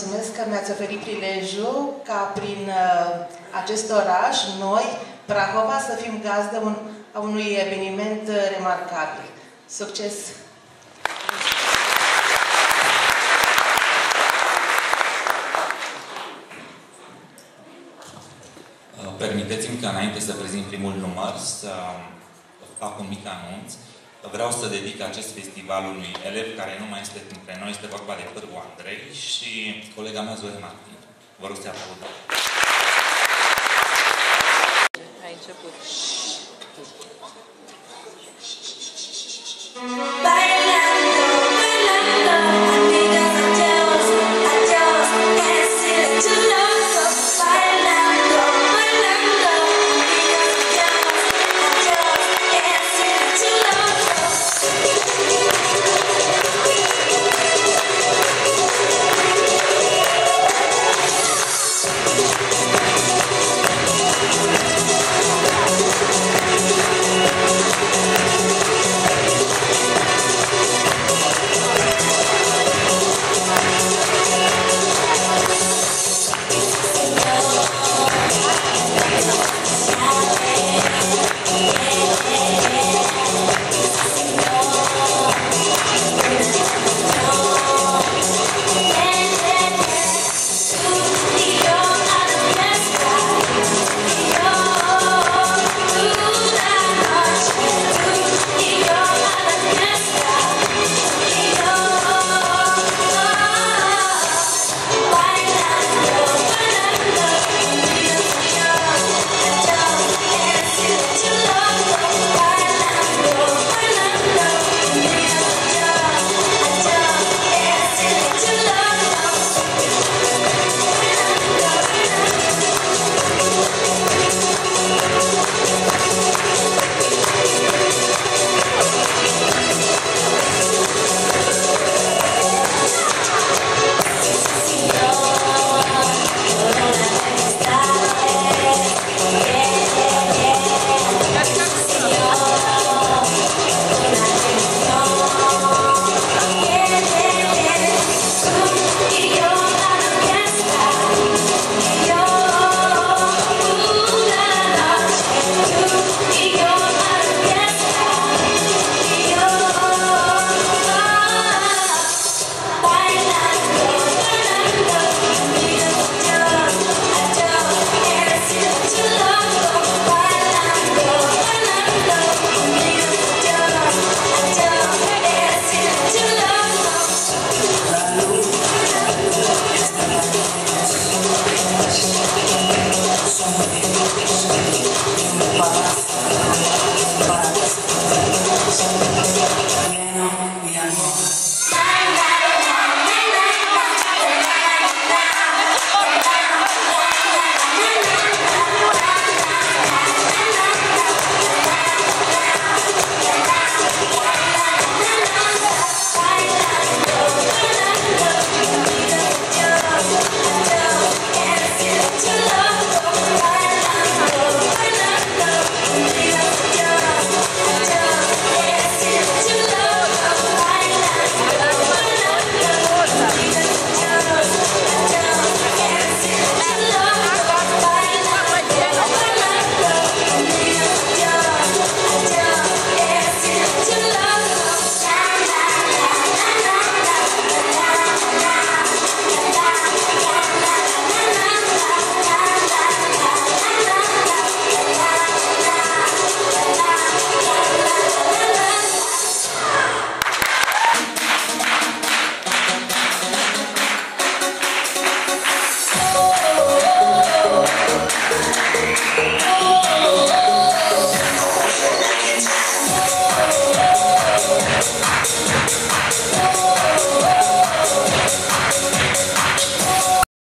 Mulțumesc că mi-ați oferit prilejul ca prin uh, acest oraș, noi, Prahova, să fim gazdă un, a unui eveniment uh, remarcabil. Succes! Uh, Permiteți-mi ca înainte să prezint primul număr să fac un mic anunț. Vreau să dedic acest festival unui elev care nu mai este dintre noi, este vorba de Pârgu Andrei și colega mea Zoe Martin. Vă rog să aplaudăm. Ai început.